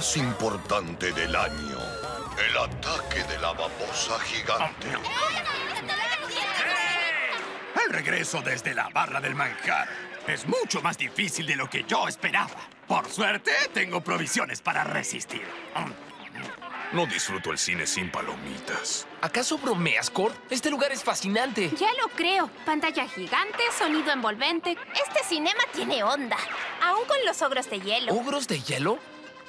más importante del año. El ataque de la babosa gigante. El regreso desde la barra del manjar es mucho más difícil de lo que yo esperaba. Por suerte, tengo provisiones para resistir. No disfruto el cine sin palomitas. ¿Acaso bromeas, Cord? Este lugar es fascinante. Ya lo creo. Pantalla gigante, sonido envolvente. Este cinema tiene onda. Aún con los ogros de hielo. ¿Ogros de hielo?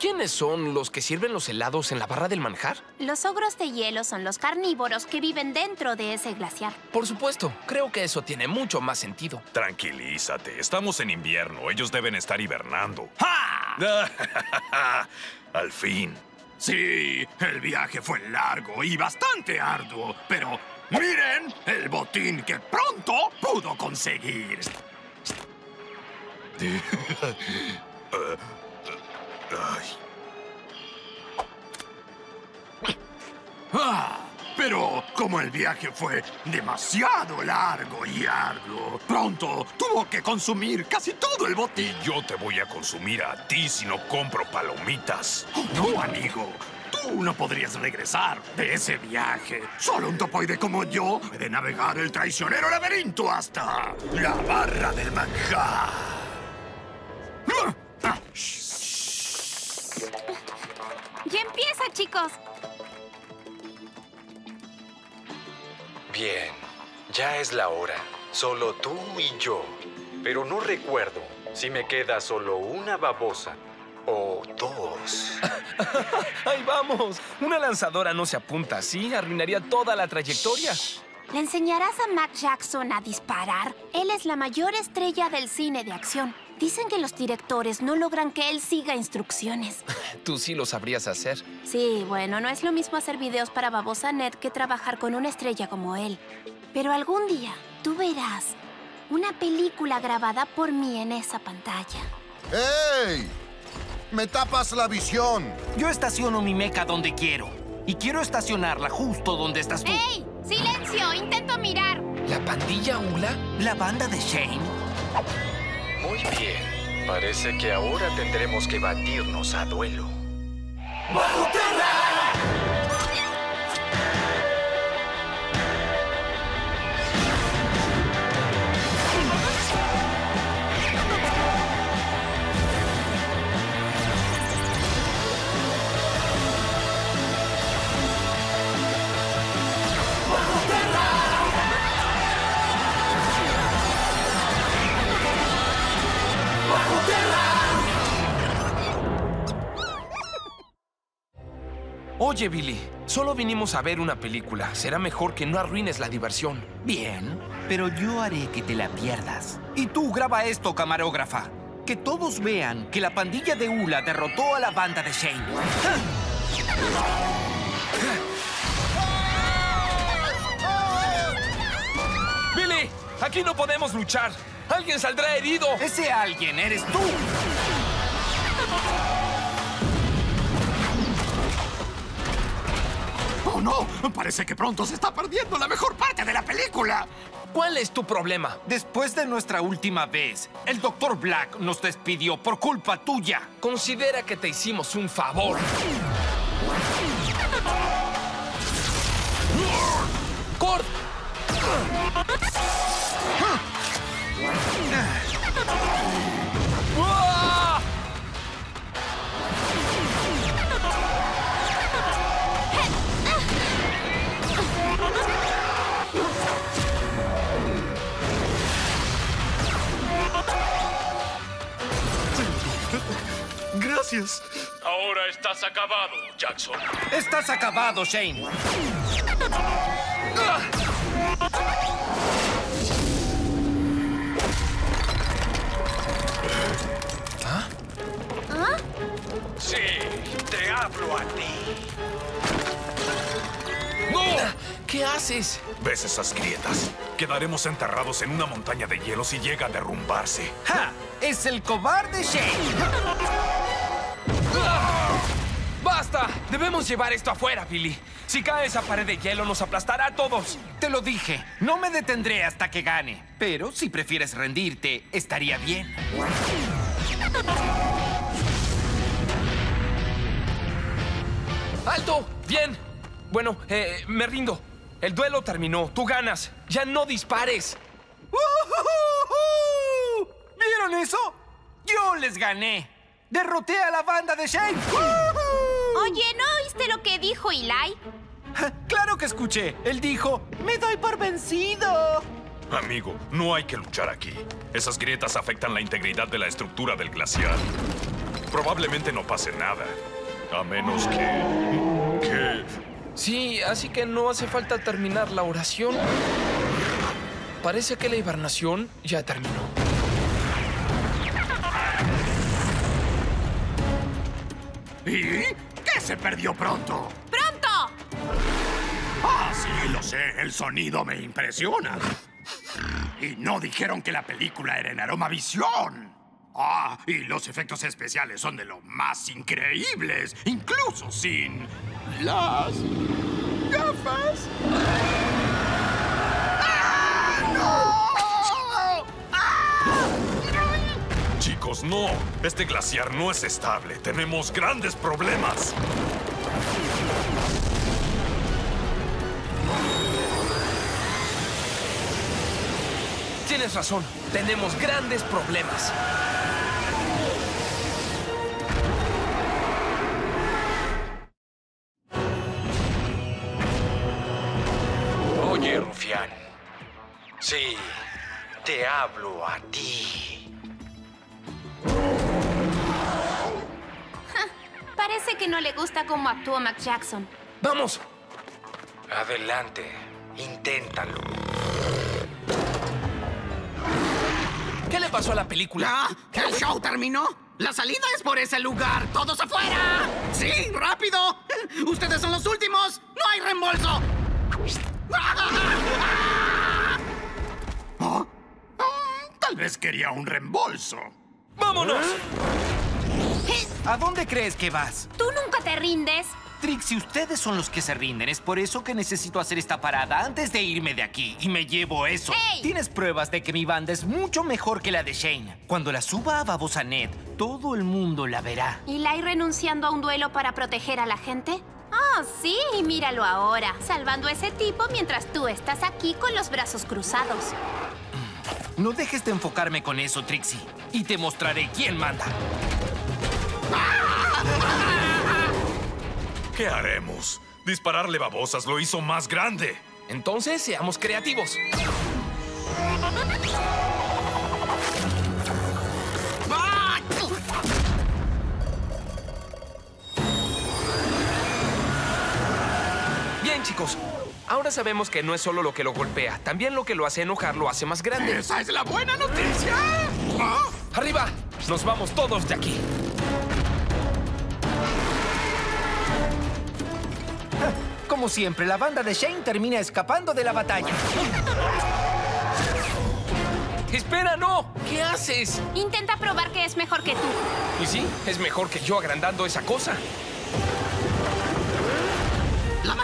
¿Quiénes son los que sirven los helados en la barra del manjar? Los ogros de hielo son los carnívoros que viven dentro de ese glaciar. Por supuesto, creo que eso tiene mucho más sentido. Tranquilízate, estamos en invierno. Ellos deben estar hibernando. ¡Ja! Al fin. Sí, el viaje fue largo y bastante arduo, pero miren el botín que pronto pudo conseguir. Ah, pero como el viaje fue demasiado largo y arduo, pronto tuvo que consumir casi todo el botín. Yo te voy a consumir a ti si no compro palomitas. Oh, no, amigo. Tú no podrías regresar de ese viaje. Solo un topoide como yo puede navegar el traicionero laberinto hasta la barra del manjar. Ya empieza, chicos. Bien, ya es la hora. Solo tú y yo. Pero no recuerdo si me queda solo una babosa o dos. ¡Ahí vamos! Una lanzadora no se apunta así, arruinaría toda la trayectoria. ¿Le enseñarás a Mac Jackson a disparar? Él es la mayor estrella del cine de acción. Dicen que los directores no logran que él siga instrucciones. Tú sí lo sabrías hacer. Sí, bueno, no es lo mismo hacer videos para Babosa Net que trabajar con una estrella como él. Pero algún día, tú verás una película grabada por mí en esa pantalla. ¡Ey! ¡Me tapas la visión! Yo estaciono mi meca donde quiero. Y quiero estacionarla justo donde estás tú. ¡Ey! ¡Silencio! ¡Intento mirar! ¿La pandilla Ula? ¿La banda de Shane? Muy bien. Parece que ahora tendremos que batirnos a duelo. Oye, Billy, solo vinimos a ver una película. Será mejor que no arruines la diversión. Bien, pero yo haré que te la pierdas. Y tú graba esto, camarógrafa. Que todos vean que la pandilla de Ula derrotó a la banda de Shane. ¡Billy! ¡Aquí no podemos luchar! ¡Alguien saldrá herido! Ese alguien eres tú. ¡Oh, no! Parece que pronto se está perdiendo la mejor parte de la película. ¿Cuál es tu problema? Después de nuestra última vez, el Dr. Black nos despidió por culpa tuya. Considera que te hicimos un favor. ¡Cord! Gracias. Ahora estás acabado, Jackson. Estás acabado, Shane. Sí, te hablo a ti. ¡No! ¿Qué haces? ¿Ves esas grietas? Quedaremos enterrados en una montaña de hielo si llega a derrumbarse. ¡Ja! ¡Es el cobarde Shane! ¡Basta! Debemos llevar esto afuera, Billy. Si cae esa pared de hielo, nos aplastará a todos. Te lo dije, no me detendré hasta que gane. Pero si prefieres rendirte, estaría bien. ¡Alto! Bien. Bueno, eh, me rindo. El duelo terminó. Tú ganas. Ya no dispares. ¿Vieron eso? Yo les gané. Derroté a la banda de Shane. Oye, ¿no oíste lo que dijo Eli? Claro que escuché. Él dijo, me doy por vencido. Amigo, no hay que luchar aquí. Esas grietas afectan la integridad de la estructura del glaciar. Probablemente no pase nada. A menos que... que... Sí, así que no hace falta terminar la oración. Parece que la hibernación ya terminó. ¿Y qué se perdió pronto? ¡Pronto! Ah, sí, lo sé. El sonido me impresiona. Y no dijeron que la película era en Aromavisión. Ah, y los efectos especiales son de lo más increíbles, incluso sin las gafas. Chicos, no. Este glaciar no es estable. Tenemos grandes problemas. Tienes razón. Tenemos grandes problemas. Oye, rufián. Sí, te hablo a ti. Parece que no le gusta cómo actuó Mac Jackson. ¡Vamos! Adelante, inténtalo. ¿Qué le pasó a la película? ¿Ya? ¿El show terminó? La salida es por ese lugar. ¡Todos afuera! ¡Sí, rápido! ¡Ustedes son los últimos! ¡No hay reembolso! Ah, Tal vez quería un reembolso. ¡Vámonos! ¿A dónde crees que vas? ¿Tú nunca te rindes? Trixie, ustedes son los que se rinden. Es por eso que necesito hacer esta parada antes de irme de aquí. Y me llevo eso. ¡Ey! Tienes pruebas de que mi banda es mucho mejor que la de Shane. Cuando la suba a Babosa Net, todo el mundo la verá. ¿Eli renunciando a un duelo para proteger a la gente? Oh, sí, míralo ahora, salvando a ese tipo mientras tú estás aquí con los brazos cruzados. No dejes de enfocarme con eso, Trixie. Y te mostraré quién manda. ¿Qué haremos? Dispararle babosas lo hizo más grande. Entonces, seamos creativos. Bien, chicos. Ahora sabemos que no es solo lo que lo golpea, también lo que lo hace enojar lo hace más grande. ¿Esa es la buena noticia? Ah, ¡Arriba! Nos vamos todos de aquí. Como siempre, la banda de Shane termina escapando de la batalla. ¡Espera, no! ¿Qué haces? Intenta probar que es mejor que tú. Y sí, es mejor que yo agrandando esa cosa.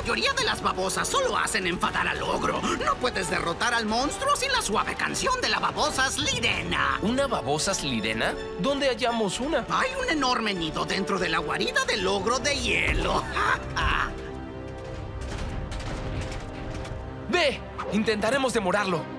La mayoría de las babosas solo hacen enfadar al ogro. No puedes derrotar al monstruo sin la suave canción de la babosa Slirena. ¿Una babosa slirena? ¿Dónde hallamos una? Hay un enorme nido dentro de la guarida del ogro de hielo. ¡Ve! Intentaremos demorarlo.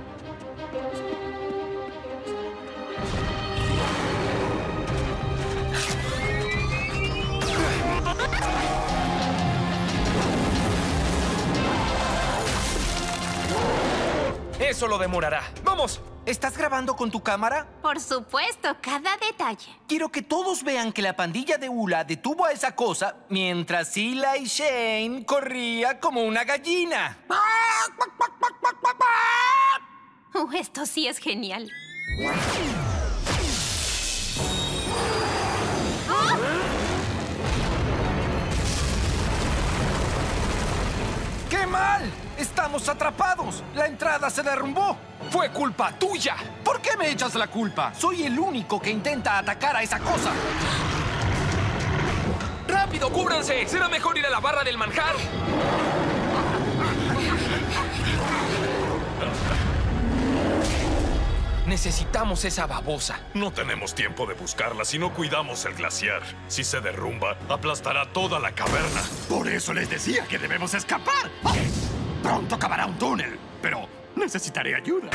Eso lo demorará. ¡Vamos! ¿Estás grabando con tu cámara? Por supuesto, cada detalle. Quiero que todos vean que la pandilla de Ula detuvo a esa cosa mientras Sila y Shane corría como una gallina. Uh, esto sí es genial. ¡Qué mal! ¡Estamos atrapados! ¡La entrada se derrumbó! ¡Fue culpa tuya! ¿Por qué me echas la culpa? Soy el único que intenta atacar a esa cosa. ¡Rápido, cúbranse! ¿Será mejor ir a la barra del manjar? Necesitamos esa babosa. No tenemos tiempo de buscarla si no cuidamos el glaciar. Si se derrumba, aplastará toda la caverna. Por eso les decía que debemos escapar. Ok, pronto cavará un túnel, pero necesitaré ayuda.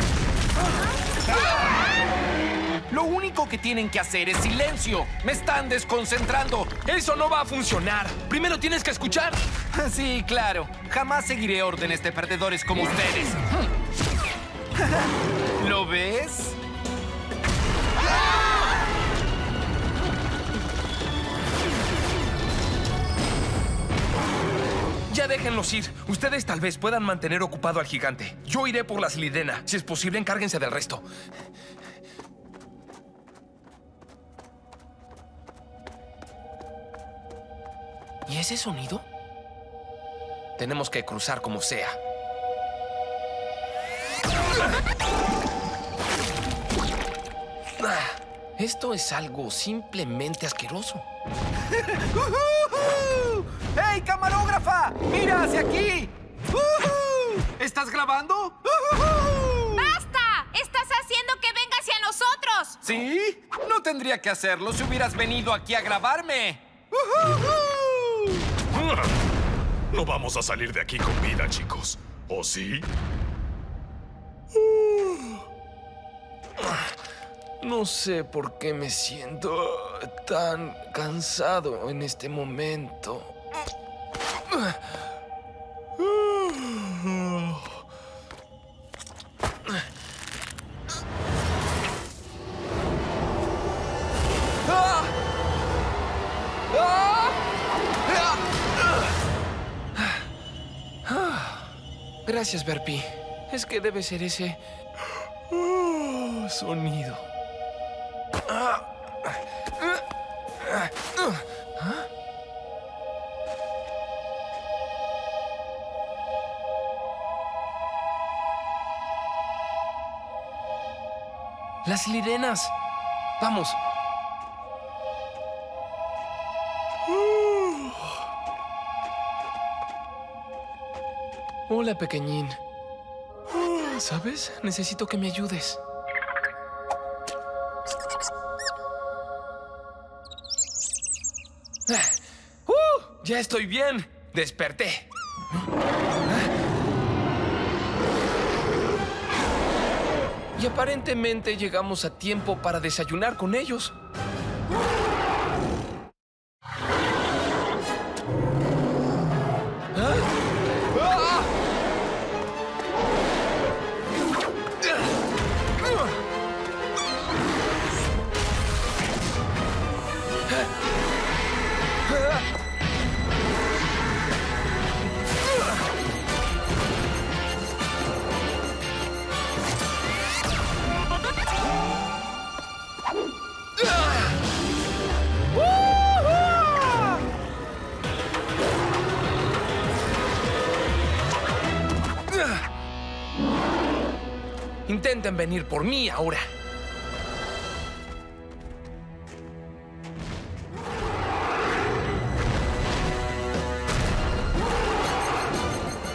Lo único que tienen que hacer es silencio. Me están desconcentrando. Eso no va a funcionar. Primero tienes que escuchar. Sí, claro. Jamás seguiré órdenes de perdedores como ustedes. ¿Lo ves? Ya déjenlos ir. Ustedes tal vez puedan mantener ocupado al gigante. Yo iré por la Slidena. Si es posible, encárguense del resto. ¿Y ese sonido? Tenemos que cruzar como sea. Esto es algo simplemente asqueroso. ¡Hey, camarógrafa! ¡Mira hacia aquí! ¿Estás grabando? ¡Basta! ¡Estás haciendo que venga hacia nosotros! ¿Sí? No tendría que hacerlo si hubieras venido aquí a grabarme. No vamos a salir de aquí con vida, chicos. ¿O sí? No sé por qué me siento tan cansado en este momento. ¡Ah! ¡Ah! ¡Ah! Gracias, Berpi. Es que debe ser ese ah, sonido. Las sirenas. Vamos. Hola, pequeñín. ¿Sabes? Necesito que me ayudes. Ah. ¡Uh! Ya estoy bien. Desperté. Y aparentemente llegamos a tiempo para desayunar con ellos. Intenten venir por mí ahora.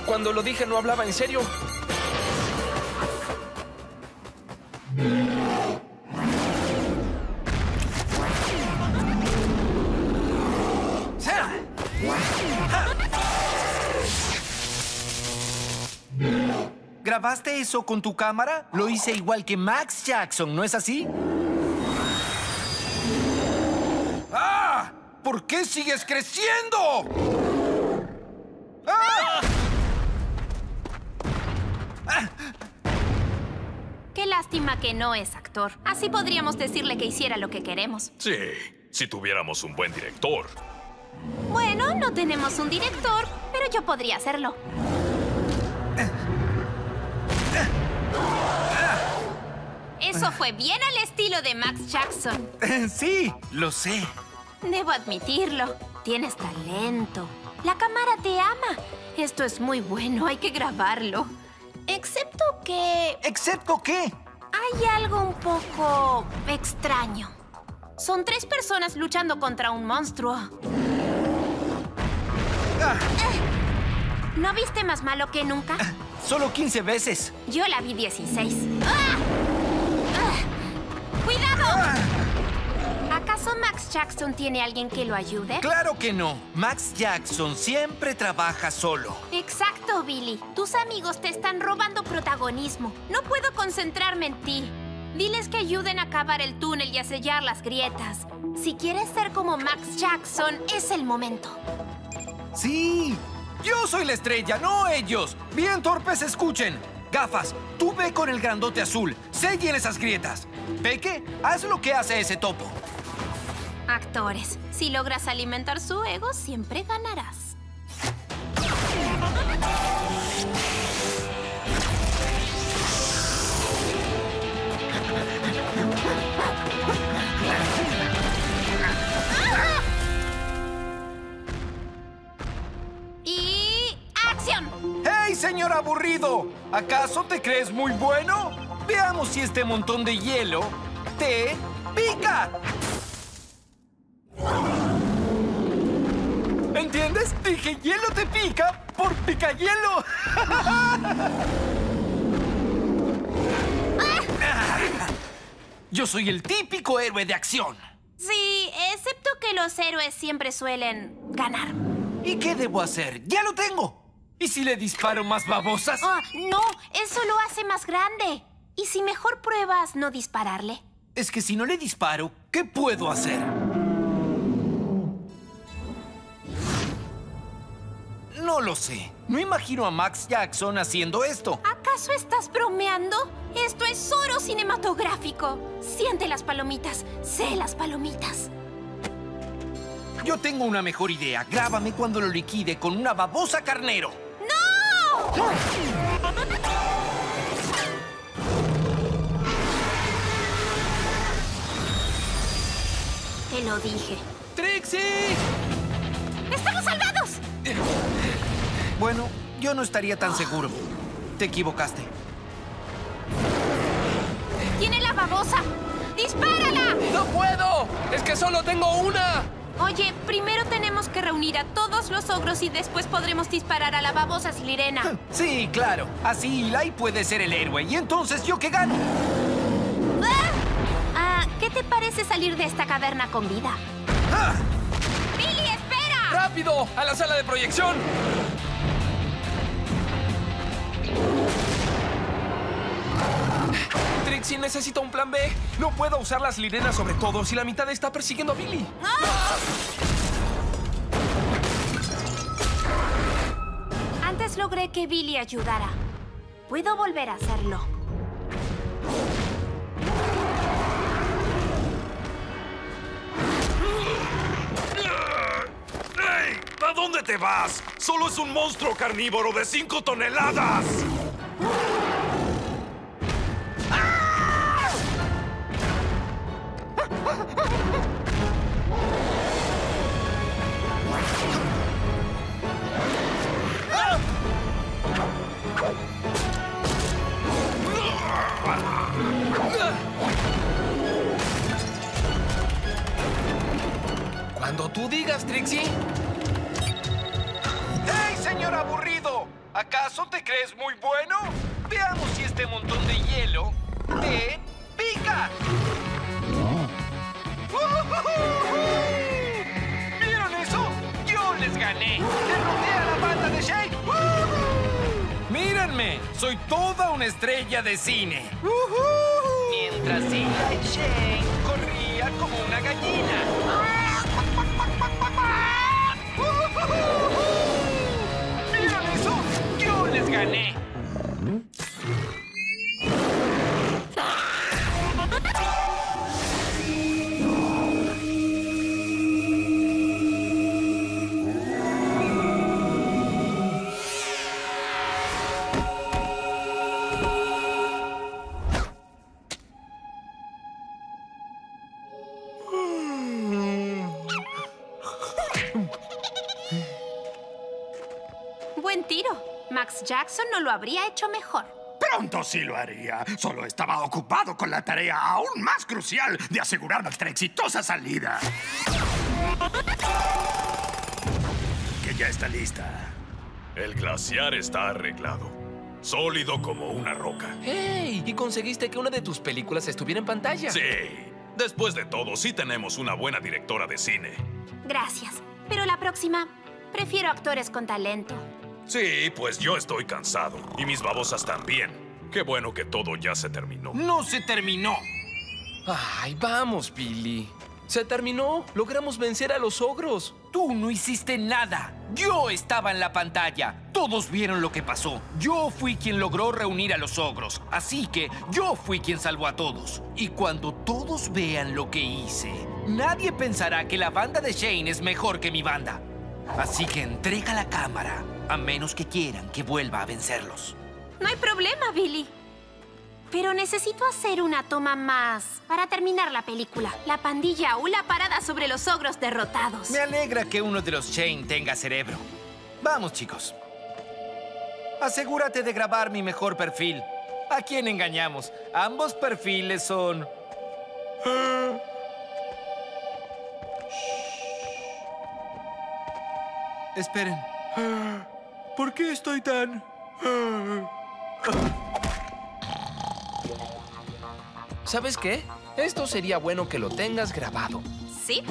Cuando lo dije no hablaba en serio. ¿Grabaste eso con tu cámara? Lo hice igual que Max Jackson, ¿no es así? ¡Ah! ¿Por qué sigues creciendo? ¡Ah! Qué lástima que no es actor. Así podríamos decirle que hiciera lo que queremos. Sí, si tuviéramos un buen director. Bueno, no tenemos un director, pero yo podría hacerlo. Eso fue bien al estilo de Max Jackson. Sí, lo sé. Debo admitirlo. Tienes talento. La cámara te ama. Esto es muy bueno, hay que grabarlo. Excepto que ¿Excepto qué? hay algo un poco extraño. Son tres personas luchando contra un monstruo. Ah, ¿No viste más malo que nunca? solo 15 veces. Yo la vi 16. ¡Ah! ¡Ah! ¿Acaso Max Jackson tiene alguien que lo ayude? Claro que no. Max Jackson siempre trabaja solo. Exacto, Billy. Tus amigos te están robando protagonismo. No puedo concentrarme en ti. Diles que ayuden a cavar el túnel y a sellar las grietas. Si quieres ser como Max Jackson, es el momento. Sí, yo soy la estrella, no ellos. Bien torpes, escuchen. Gafas, tú ve con el grandote azul. Sellen esas grietas. Peque, haz lo que hace ese topo. Actores, si logras alimentar su ego, siempre ganarás. Señor aburrido! ¿Acaso te crees muy bueno? Veamos si este montón de hielo te pica. ¿Entiendes? Dije hielo te pica por picayelo. Yo soy el típico héroe de acción. Sí, excepto que los héroes siempre suelen ganar. ¿Y qué debo hacer? ¡Ya lo tengo! ¿Y si le disparo más babosas? Oh, no, eso lo hace más grande. ¿Y si mejor pruebas no dispararle? Es que si no le disparo, ¿qué puedo hacer? No lo sé. No imagino a Max Jackson haciendo esto. ¿Acaso estás bromeando? Esto es oro cinematográfico. Siente las palomitas, sé las palomitas. Yo tengo una mejor idea. Grábame cuando lo liquide con una babosa carnero. Te lo dije. ¡Trixie! ¡Estamos salvados! Bueno, yo no estaría tan seguro. Te equivocaste. ¡Tiene la babosa! ¡Dispárala! ¡No puedo! ¡Es que solo tengo una! Oye, primero tenemos que reunir a todos los ogros y después podremos disparar a la babosa Silirena. Sí, claro. Así Eli puede ser el héroe. Y entonces yo que gano. Ah, ¿qué te parece salir de esta caverna con vida? ¡Ah! ¡Billy, espera! ¡Rápido! ¡A la sala de proyección! Trixie necesita un plan B. No puedo usar las lirenas sobre todo si la mitad está persiguiendo a Billy. Antes logré que Billy ayudara. Puedo volver a hacerlo. ¡Ey! ¿A dónde te vas? Solo es un monstruo carnívoro de 5 toneladas. Tú digas, Trixie. ¡Hey, señor aburrido! ¿Acaso te crees muy bueno? Veamos si este montón de hielo te pica. ¡Ujujuju! ¿Vieron eso? Yo les gané. Derroté a la banda de Shane. ¡Ujú! Mírenme, soy toda una estrella de cine. Mientras Ella y Shane corría como una gallina. ¿Vieron eso? Yo les gané. Jackson no lo habría hecho mejor. Pronto sí lo haría. Solo estaba ocupado con la tarea aún más crucial de asegurar nuestra exitosa salida. Que ya está lista. El glaciar está arreglado. Sólido como una roca. ¡Hey! Y conseguiste que una de tus películas estuviera en pantalla. Sí. Después de todo, sí tenemos una buena directora de cine. Gracias. Pero la próxima, prefiero actores con talento. Sí, pues yo estoy cansado. Y mis babosas también. Qué bueno que todo ya se terminó. No se terminó. Ay, vamos, Billy. Se terminó. Logramos vencer a los ogros. Tú no hiciste nada. Yo estaba en la pantalla. Todos vieron lo que pasó. Yo fui quien logró reunir a los ogros. Así que yo fui quien salvó a todos. Y cuando todos vean lo que hice, nadie pensará que la banda de Shane es mejor que mi banda. Así que entrega la cámara, a menos que quieran que vuelva a vencerlos. No hay problema, Billy. Pero necesito hacer una toma más para terminar la película. La pandilla Ula parada sobre los ogros derrotados. Me alegra que uno de los Shane tenga cerebro. Vamos, chicos. Asegúrate de grabar mi mejor perfil. ¿A quién engañamos? Ambos perfiles son... Esperen. ¿Por qué estoy tan... ¿Sabes qué? Esto sería bueno que lo tengas grabado. ¿Sí?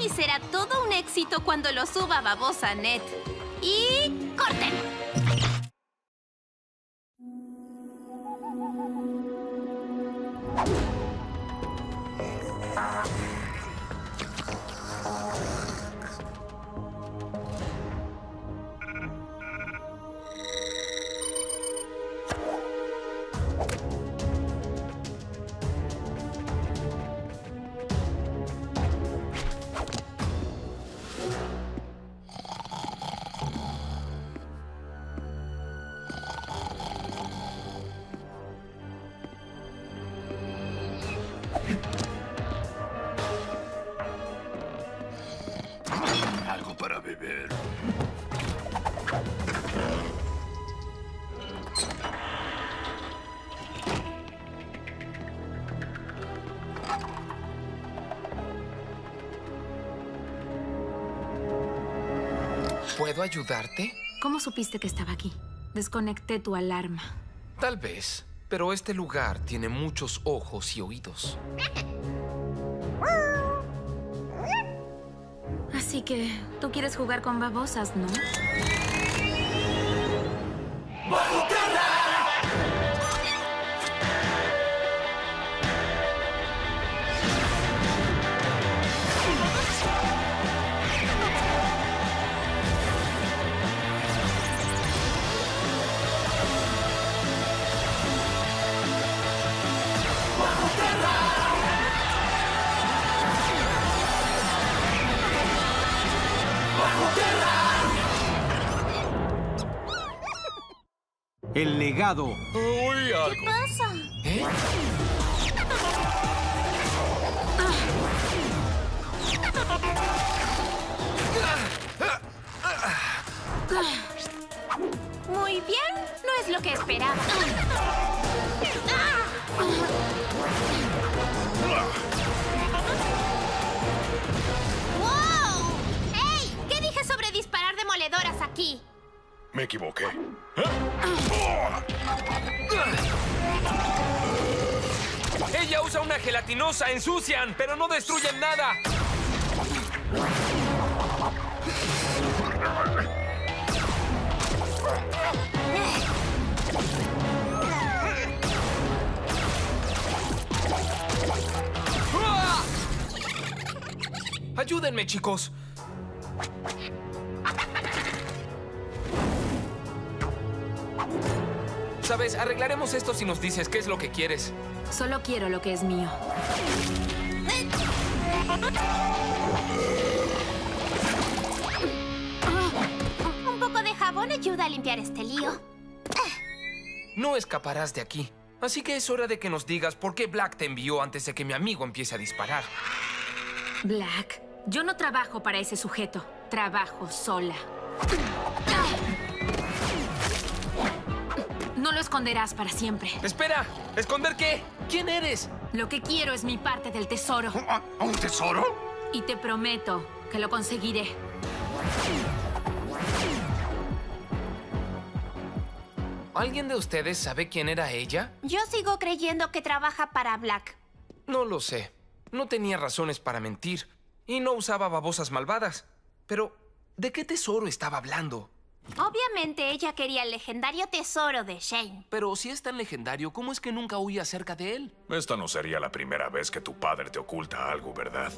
Y será todo un éxito cuando lo suba Babosa Net. Y... ¡corten! ¿Puedo ayudarte? ¿Cómo supiste que estaba aquí? Desconecté tu alarma. Tal vez, pero este lugar tiene muchos ojos y oídos. Así que tú quieres jugar con babosas, ¿no? El legado. Uy, algo. pasa? ¿Eh? Muy bien. No es lo que esperaba. ¡Wow! ¡Ey! ¿Qué dije sobre disparar demoledoras aquí? Me equivoqué. Ella usa una gelatinosa, ensucian, pero no destruyen nada. Ayúdenme, chicos. Sabes, arreglaremos esto si nos dices qué es lo que quieres. Solo quiero lo que es mío. Un poco de jabón ayuda a limpiar este lío. No escaparás de aquí. Así que es hora de que nos digas por qué Black te envió antes de que mi amigo empiece a disparar. Black, yo no trabajo para ese sujeto. Trabajo sola. No lo esconderás para siempre. ¡Espera! ¿Esconder qué? ¿Quién eres? Lo que quiero es mi parte del tesoro. ¿Ah, ¿Un tesoro? Y te prometo que lo conseguiré. ¿Alguien de ustedes sabe quién era ella? Yo sigo creyendo que trabaja para Black. No lo sé. No tenía razones para mentir y no usaba babosas malvadas. Pero, ¿de qué tesoro estaba hablando? Obviamente ella quería el legendario tesoro de Shane. Pero si es tan legendario, ¿cómo es que nunca oí acerca de él? Esta no sería la primera vez que tu padre te oculta algo, ¿verdad?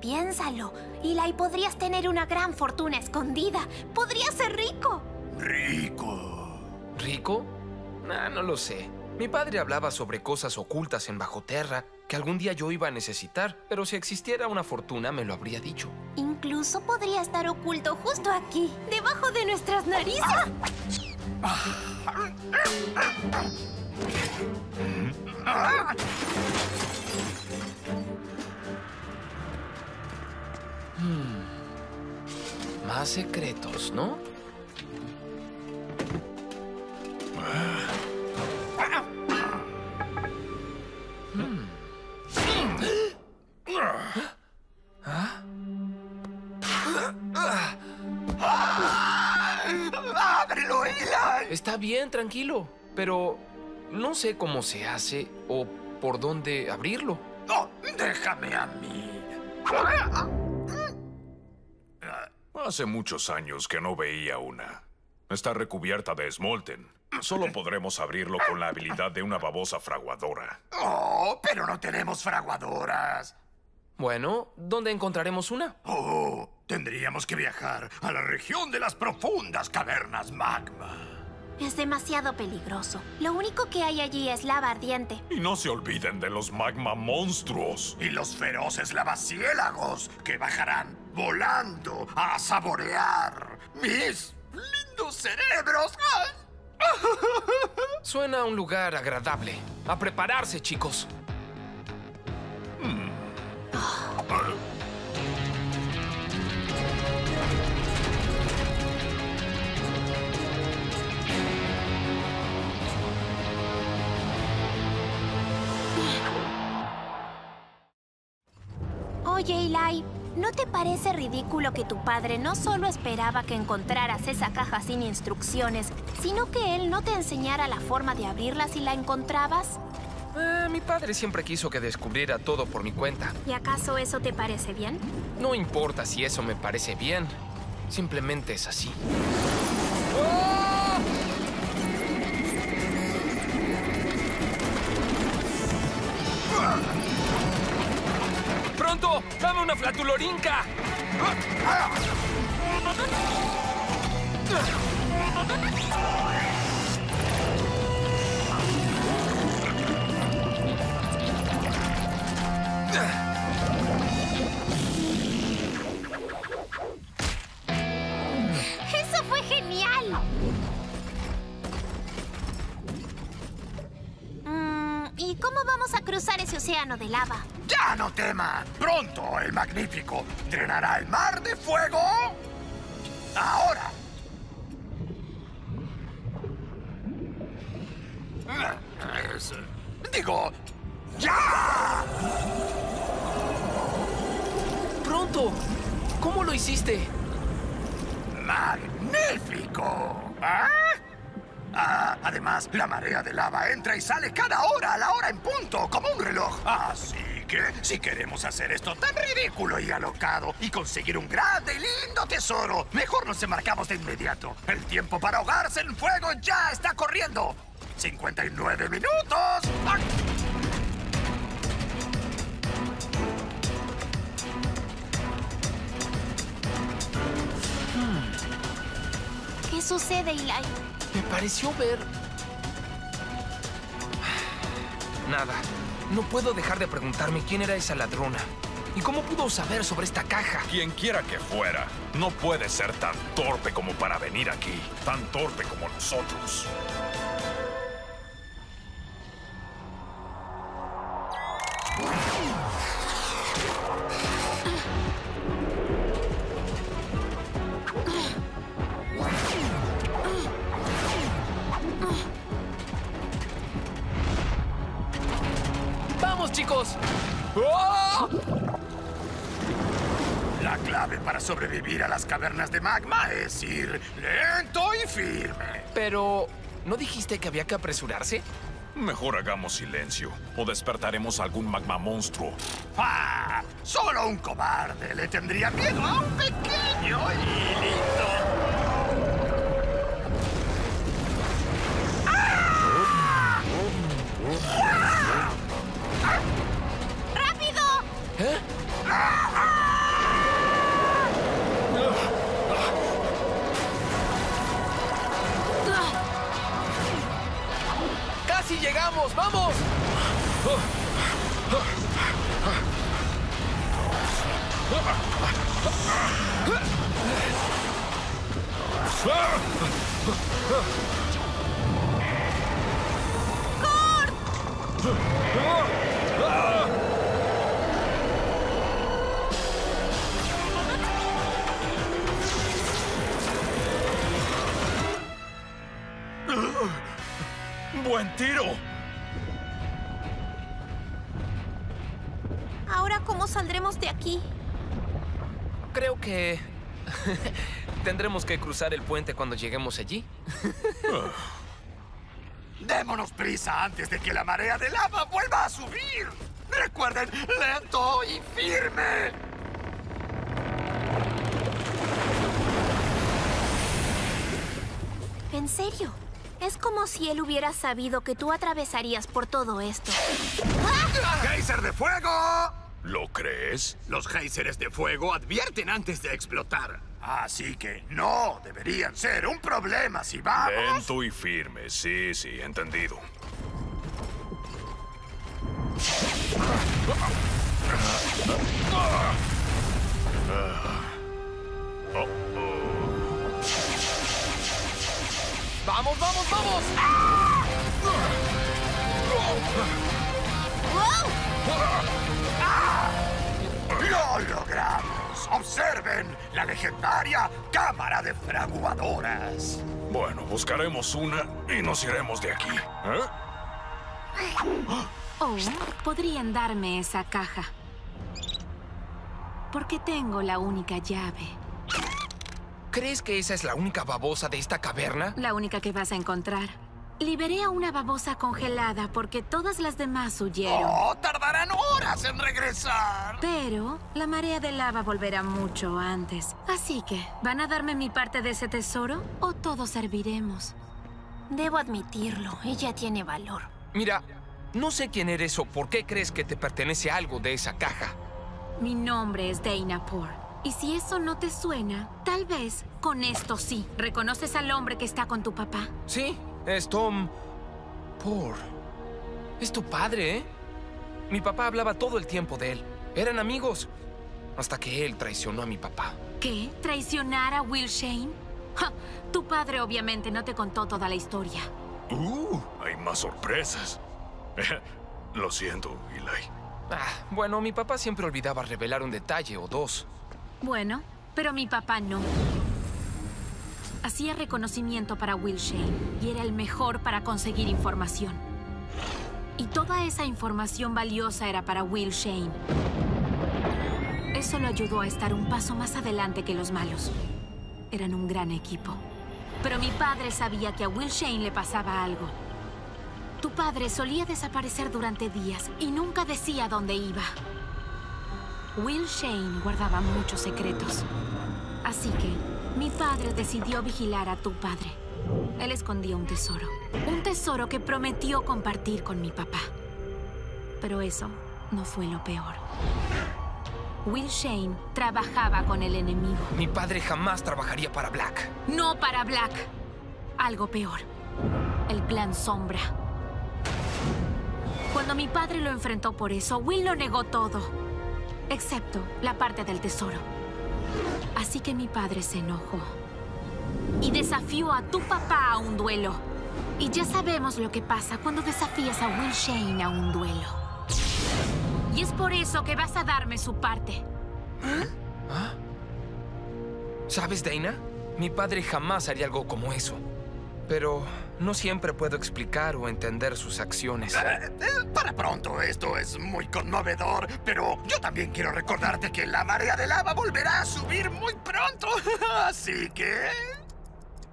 Piénsalo. Eli, podrías tener una gran fortuna escondida. Podrías ser rico. Rico. ¿Rico? Ah, no lo sé. Mi padre hablaba sobre cosas ocultas en bajo tierra que algún día yo iba a necesitar, pero si existiera una fortuna me lo habría dicho. Incluso podría estar oculto justo aquí, debajo de nuestras narices. Más secretos, ¿no? Tranquilo. Pero no sé cómo se hace o por dónde abrirlo. No, déjame a mí. Hace muchos años que no veía una. Está recubierta de esmolten. Solo podremos abrirlo con la habilidad de una babosa fraguadora. Oh, pero no tenemos fraguadoras. Bueno, ¿dónde encontraremos una? Oh, tendríamos que viajar a la región de las profundas cavernas magma. Es demasiado peligroso. Lo único que hay allí es lava ardiente. Y no se olviden de los magma monstruos. Y los feroces lavaciélagos que bajarán volando a saborear mis lindos cerebros. ¡Ay! Suena a un lugar agradable. A prepararse, chicos. Te parece ridículo que tu padre no solo esperaba que encontraras esa caja sin instrucciones, sino que él no te enseñara la forma de abrirla si la encontrabas? Eh, mi padre siempre quiso que descubriera todo por mi cuenta. ¿Y acaso eso te parece bien? No importa si eso me parece bien. Simplemente es así. ¡Pronto! Una flatulorinca! ¡Eso fue genial! Mm, ¿Y cómo vamos a cruzar ese océano de lava? Ya no tema. Pronto el magnífico drenará el mar de fuego. Ahora. Es- digo, ya. ¡Pronto! ¿Cómo lo hiciste? ¡Magnífico! ¿Ah? Ah, además, la marea de lava entra y sale cada hora a la hora en punto, como un reloj. Así que, si queremos hacer esto tan ridículo y alocado y conseguir un grande y lindo tesoro, mejor nos enmarcamos de inmediato. El tiempo para ahogarse en fuego ya está corriendo. ¡59 minutos! ¡Ah! ¿Qué sucede, Eli? Me pareció ver... Nada. No puedo dejar de preguntarme quién era esa ladrona. ¿Y cómo pudo saber sobre esta caja? Quien quiera que fuera, no puede ser tan torpe como para venir aquí. Tan torpe como nosotros. ¡Oh! La clave para sobrevivir a las cavernas de magma es ir lento y firme. Pero, ¿no dijiste que había que apresurarse? Mejor hagamos silencio o despertaremos algún magma monstruo. ¡Ah! Solo un cobarde le tendría miedo a un pequeño y lindo. ¡Buen tiro! ¿Ahora cómo saldremos de aquí? Creo que... Tendremos que cruzar el puente cuando lleguemos allí. Démonos prisa antes de que la marea de lava vuelva a subir. Recuerden, lento y firme. En serio, es como si él hubiera sabido que tú atravesarías por todo esto. ¡Geyser de fuego! ¿Lo crees? Los géiseres de fuego advierten antes de explotar. Así que no deberían ser un problema si vamos. Lento y firme. Sí, sí, entendido. ¡Vamos, vamos, vamos! ¡Lo logramos! ¡Observen! La legendaria cámara de fraguadoras. Bueno, buscaremos una y nos iremos de aquí. ¿Eh? Oh, podrían darme esa caja. Porque tengo la única llave. ¿Crees que esa es la única babosa de esta caverna? La única que vas a encontrar. Liberé a una babosa congelada porque todas las demás huyeron. ¡Oh, tardarán horas en regresar! Pero la marea de lava volverá mucho antes. Así que, ¿van a darme mi parte de ese tesoro o todos serviremos? Debo admitirlo, ella tiene valor. Mira, no sé quién eres o por qué crees que te pertenece algo de esa caja. Mi nombre es Dana Poor. Y si eso no te suena, tal vez con esto sí. ¿Reconoces al hombre que está con tu papá? Sí, es Tom... Poor. Es tu padre, ¿eh? Mi papá hablaba todo el tiempo de él. Eran amigos. Hasta que él traicionó a mi papá. ¿Qué? ¿Traicionar a Will Shane? Ja, tu padre obviamente no te contó toda la historia. Uh, hay más sorpresas. Lo siento, Eli. Ah, bueno, mi papá siempre olvidaba revelar un detalle o dos. Bueno, pero mi papá no. Hacía reconocimiento para Will Shane y era el mejor para conseguir información. Y toda esa información valiosa era para Will Shane. Eso lo ayudó a estar un paso más adelante que los malos. Eran un gran equipo. Pero mi padre sabía que a Will Shane le pasaba algo. Tu padre solía desaparecer durante días y nunca decía dónde iba. Will Shane guardaba muchos secretos. Así que mi padre decidió vigilar a tu padre. Él escondía un tesoro. Un tesoro que prometió compartir con mi papá. Pero eso no fue lo peor. Will Shane trabajaba con el enemigo. Mi padre jamás trabajaría para Black. No para Black. Algo peor. El Clan Sombra. Cuando mi padre lo enfrentó por eso, Will lo negó todo. Excepto la parte del tesoro. Así que mi padre se enojó. Y desafió a tu papá a un duelo. Y ya sabemos lo que pasa cuando desafías a Will Shane a un duelo. Y es por eso que vas a darme su parte. ¿Sabes, Dana? Mi padre jamás haría algo como eso. Pero no siempre puedo explicar o entender sus acciones. Eh, eh, para pronto, esto es muy conmovedor, pero yo también quiero recordarte que la marea de lava volverá a subir muy pronto. Así que...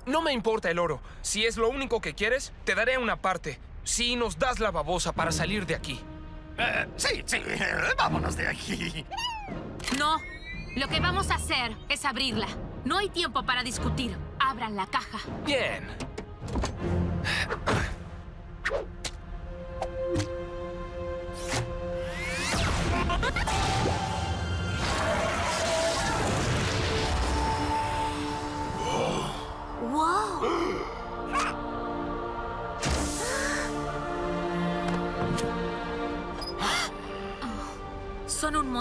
No me importa el oro. Si es lo único que quieres, te daré una parte. si nos das la babosa para salir de aquí. Eh, sí, sí, vámonos de aquí. No. Lo que vamos a hacer es abrirla. No hay tiempo para discutir. Abran la caja. Bien.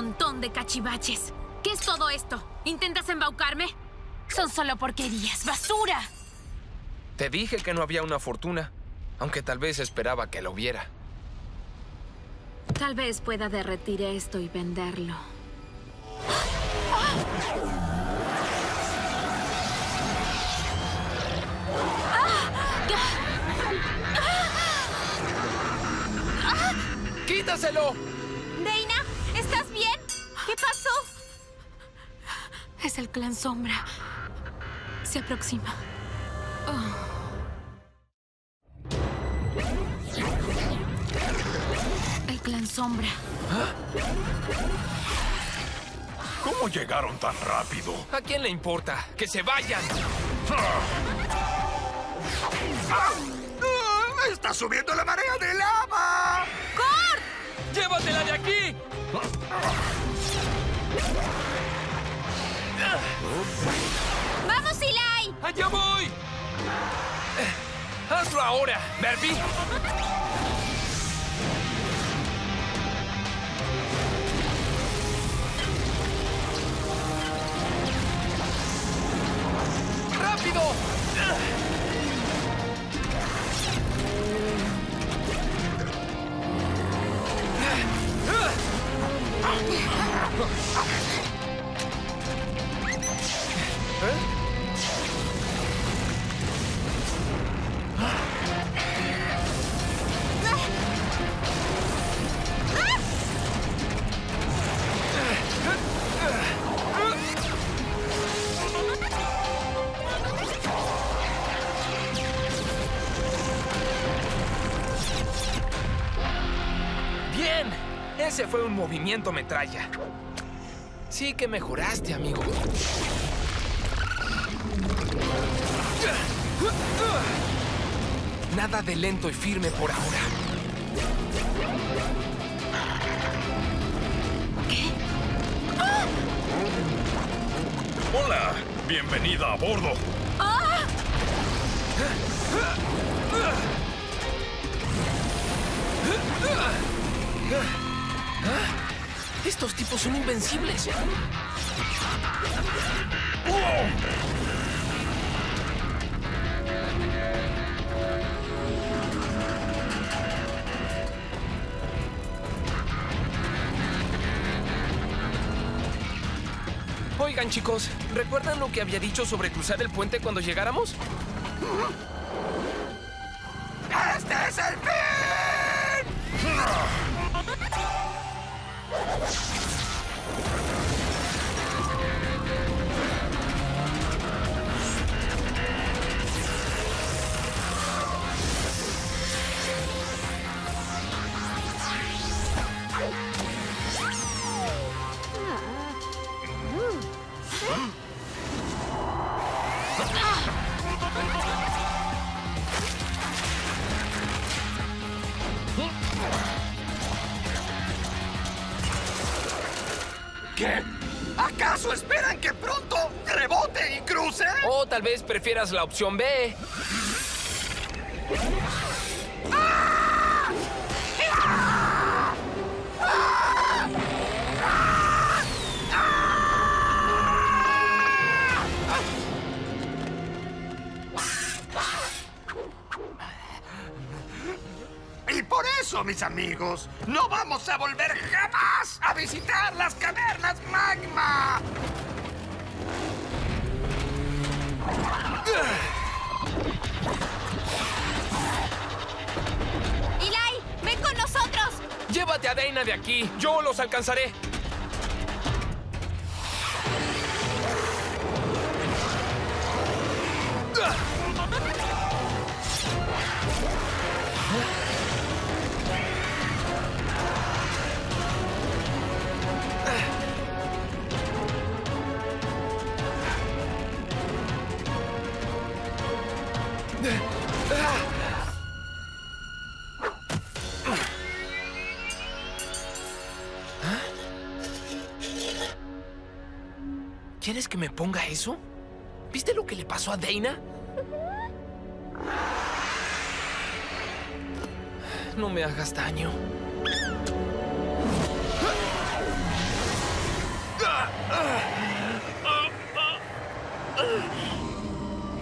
Montón de cachivaches. ¿Qué es todo esto? ¿Intentas embaucarme? Son solo porquerías. ¡Basura! Te dije que no había una fortuna, aunque tal vez esperaba que lo viera. Tal vez pueda derretir esto y venderlo. ¡Quítaselo! ¿Qué pasó? Es el clan sombra. Se aproxima. Oh. El clan sombra. ¿Cómo llegaron tan rápido? ¿A quién le importa? ¡Que se vayan! ¡Ah! ¡Está subiendo la marea de lava! ¡Llévatela de aquí! ¡Vamos, Eli! ¡Allá voy! ¡Hazlo ahora, Barbie! ¡Rápido! あっ! Movimiento metralla. Sí que mejoraste, amigo. Nada de lento y firme por ahora. Hola, bienvenida a bordo. Estos tipos son invencibles. Oigan, chicos, ¿recuerdan lo que había dicho sobre cruzar el puente cuando llegáramos? ¡Este es el Tal vez prefieras la opción B. Y por eso, mis amigos, no vamos a volver jamás a visitar las cavernas magma. Eli, ven con nosotros. Llévate a Dana de aquí. Yo los alcanzaré. Me ponga eso? ¿Viste lo que le pasó a Dana? No me hagas daño.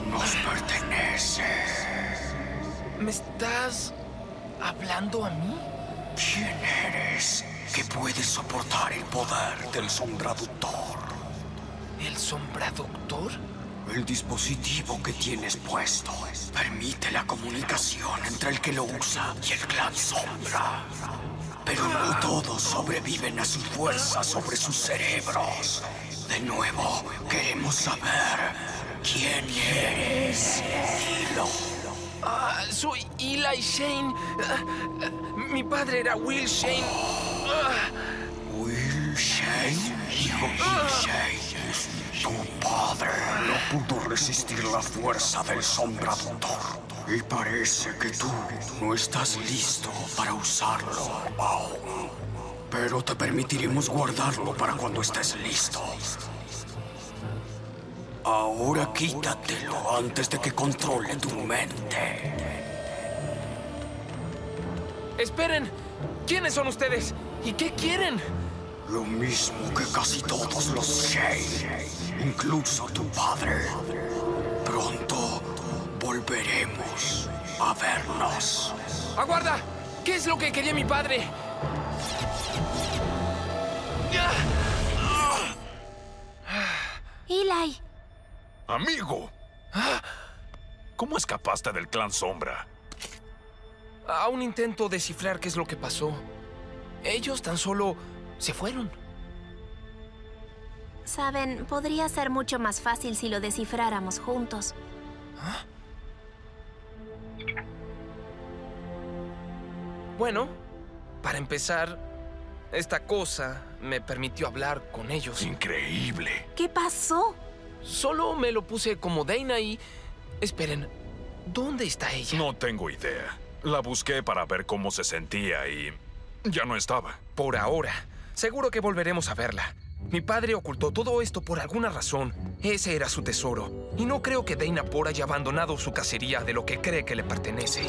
Nos pertenece. ¿Me estás hablando a mí? ¿Quién eres que puede soportar el poder del sombraductor? ¿El sombraductor? El dispositivo que tienes puesto permite la comunicación entre el que lo usa y el clan sombra. Pero no todos sobreviven a su fuerza sobre sus cerebros. De nuevo, queremos saber quién eres. Dilo. Ah, soy Eli Shane. Ah, ah, mi padre era Will Shane. Ah, Will Shane, hijo Will Shane. Tu padre no pudo resistir la fuerza del sombrador. Y parece que tú no estás listo para usarlo. Pero te permitiremos guardarlo para cuando estés listo. Ahora quítatelo antes de que controle tu mente. esperen. ¿Quiénes son ustedes? ¿Y qué quieren? Lo mismo que casi todos los Shane, incluso tu padre. Pronto volveremos a vernos. ¡Aguarda! ¿Qué es lo que quería mi padre? Eli, ¡Amigo! ¿Cómo escapaste del clan Sombra? Aún intento descifrar qué es lo que pasó. Ellos tan solo se fueron. saben, podría ser mucho más fácil si lo descifráramos juntos. Bueno, para empezar, esta cosa me permitió hablar con ellos. Increíble. ¿Qué pasó? Solo me lo puse como Dana y... Esperen, ¿dónde está ella? No tengo idea. La busqué para ver cómo se sentía y ya no estaba. Por ahora. Seguro que volveremos a verla. Mi padre ocultó todo esto por alguna razón. Ese era su tesoro. Y no creo que Dana Por haya abandonado su cacería de lo que cree que le pertenece.